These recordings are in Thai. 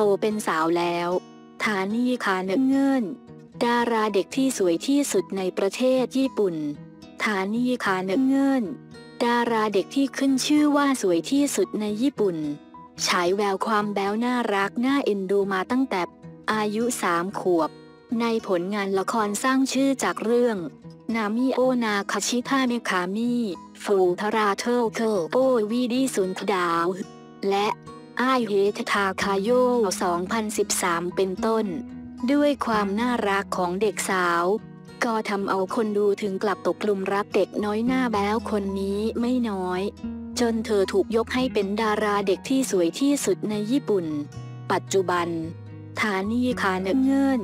โตเป็นสาวแล้วฐานีคาเนเงินดาราเด็กที่สวยที่สุดในประเทศญี่ปุ่นฐานีคาเนเงินดาราเด็กที่ขึ้นชื่อว่าสวยที่สุดในญี่ปุ่น ฉายแววความแบ้วน่ารักน่าเอ็นดูมาตั้งแต่อายุสามขวบ ในผลงานละครสร้างชื่อจากเรื่องนามิโอนาคาชิทาเมคามิฟูทาราเทลเคิลโปวีดีสุนทดาว และ ไอเฮททาคาโย 2013 เป็นต้น ด้วยความน่ารักของเด็กสาว ก็ทำเอาคนดูถึงกลับตกกลุ่มรักเด็กน้อยหน้าแบ้วคนนี้ไม่น้อย จนเธอถูกยกให้เป็นดาราเด็กที่สวยที่สุดในญี่ปุ่น ปัจจุบัน ฐานีคาเนเงิน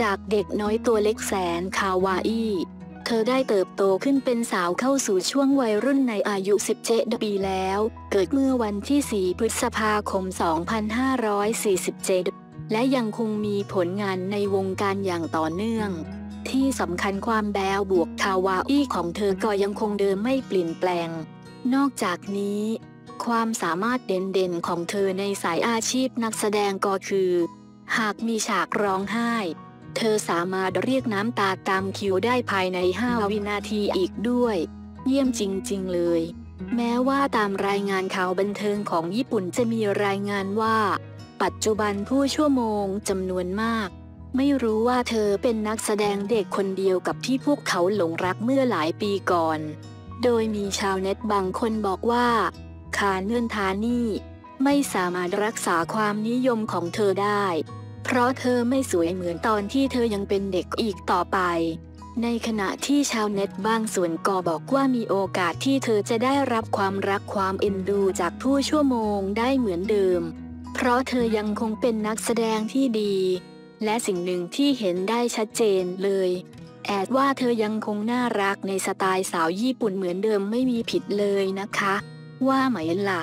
จากเด็กน้อยตัวเล็กแสนคาวาอี้ เธอได้เติบโตขึ้นเป็นสาวเข้าสู่ช่วงวัยรุ่นในอายุ 17 ปีแล้ว เกิดเมื่อวันที่ 4 พฤษภาคม 2547 และยังคงมีผลงานในวงการอย่างต่อเนื่อง ที่สำคัญความแบวบวกคาวาอี้ของเธอก็ยังคงเดิมไม่เปลี่ยนแปลง นอกจากนี้ ความสามารถเด่นๆของเธอในสายอาชีพนักแสดงก็คือ หากมีฉากร้องไห้ เธอสามารถเรียกน้ำตาตามคิวได้ภายใน 5 วินาทีอีกด้วย เยี่ยมจริง ๆ เลย แม้ว่าตามรายงานข่าวบันเทิงของญี่ปุ่นจะมีรายงานว่า ปัจจุบันผู้ชั่วโมงจำนวนมาก ไม่รู้ว่าเธอเป็นนักแสดงเด็กคนเดียวกับที่พวกเขาหลงรักเมื่อหลายปีก่อน โดยมีชาวเน็ตบางคนบอกว่าคาเนื่อนทานี่ ไม่สามารถรักษาความนิยมของเธอได้ เพราะเธอไม่สวยเหมือนตอนที่เธอยังเป็นเด็กอีกต่อไป ในขณะที่ชาวเน็ตบางส่วนก็บอกว่ามีโอกาสที่เธอจะได้รับความรักความเอ็นดูจากผู้ชั่วโมงได้เหมือนเดิม เพราะเธอยังคงเป็นนักแสดงที่ดี และสิ่งหนึ่งที่เห็นได้ชัดเจนเลย แอดว่าเธอยังคงน่ารักในสไตล์สาวญี่ปุ่นเหมือนเดิมไม่มีผิดเลยนะคะ ว่าไหมล่ะ